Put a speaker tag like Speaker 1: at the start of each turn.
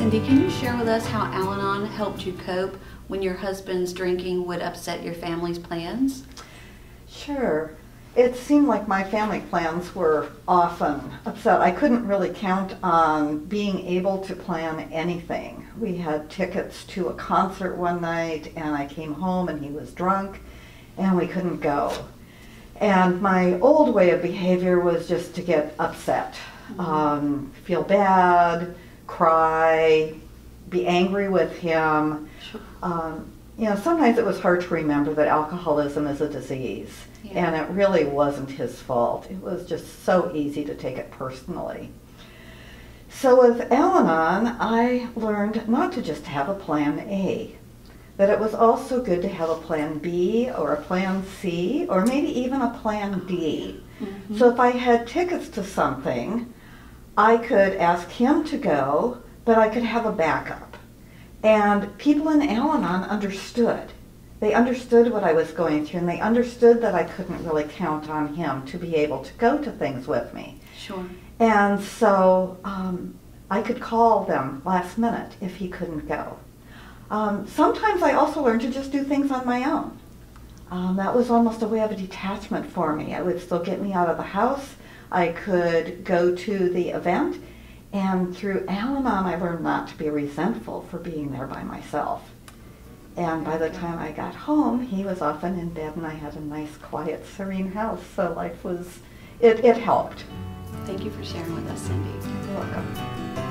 Speaker 1: Cindy, can you share with us how Al Anon helped you cope when your husband's drinking would upset your family's plans?
Speaker 2: Sure. It seemed like my family plans were often upset. I couldn't really count on being able to plan anything. We had tickets to a concert one night, and I came home and he was drunk, and we couldn't go. And my old way of behavior was just to get upset, mm-hmm. um, feel bad, cry, be angry with him. Um, you know, sometimes it was hard to remember that alcoholism is a disease, yeah. and it really wasn't his fault. It was just so easy to take it personally. So with Al Anon, I learned not to just have a plan A, that it was also good to have a plan B or a plan C or maybe even a plan D. Mm-hmm. So if I had tickets to something, I could ask him to go, but I could have a backup. And people in Al Anon understood. They understood what I was going through, and they understood that I couldn't really count on him to be able to go to things with me.
Speaker 1: Sure.
Speaker 2: And so um, I could call them last minute if he couldn't go. Um, sometimes I also learned to just do things on my own. Um, that was almost a way of a detachment for me. It would still get me out of the house. I could go to the event, and through Al Anon, I learned not to be resentful for being there by myself. And by the time I got home, he was often in bed, and I had a nice, quiet, serene house. So life was, it, it helped.
Speaker 1: Thank you for sharing with us, Cindy.
Speaker 2: You're welcome.